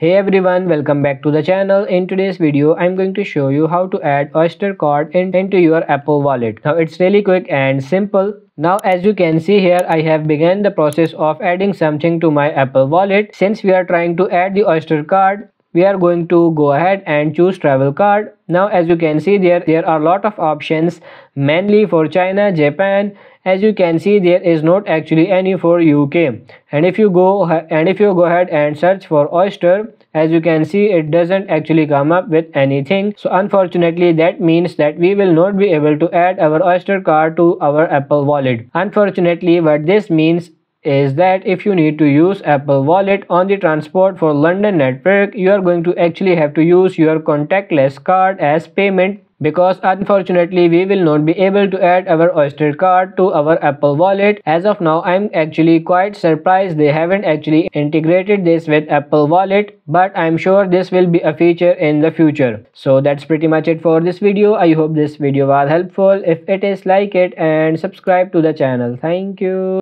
Hey everyone, welcome back to the channel. In today's video, I'm going to show you how to add Oyster card in, into your Apple wallet. Now it's really quick and simple. Now as you can see here, I have begun the process of adding something to my Apple wallet. Since we are trying to add the Oyster card, we are going to go ahead and choose travel card. Now as you can see there there are a lot of options mainly for china japan. As you can see there is not actually any for uk and if you go and if you go ahead and search for oyster as you can see it doesn't actually come up with anything. So unfortunately that means that we will not be able to add our oyster card to our apple wallet. Unfortunately what this means is that if you need to use Apple Wallet on the Transport for London network, you are going to actually have to use your contactless card as payment because unfortunately we will not be able to add our oyster card to our apple wallet. As of now i'm actually quite surprised they haven't actually integrated this with apple wallet but i'm sure this will be a feature in the future. So that's pretty much it for this video. I hope this video was helpful. If it is like it and subscribe to the channel. Thank you